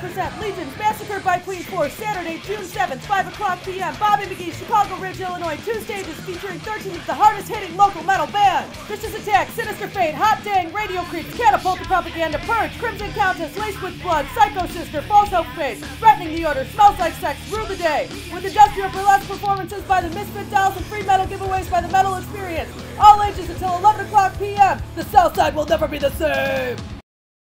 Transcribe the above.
present Legions Massacred by Queens IV Saturday, June 7th, 5 o'clock p.m. Bobby McGee, Chicago Ridge, Illinois. Two stages featuring 13 of the hardest hitting local metal bands. Vicious Attack, Sinister Fate, Hot Dang, Radio Creeps, Catapult the Propaganda, Purge, Crimson Countess, Laced with Blood, Psycho Sister, False Hope Face, Threatening the Order, Smells Like Sex, Rule the Day. With industrial burlesque performances by the Misfit Dolls and free metal giveaways by the Metal Experience. All ages until 11 o'clock p.m. The South Side will never be the same.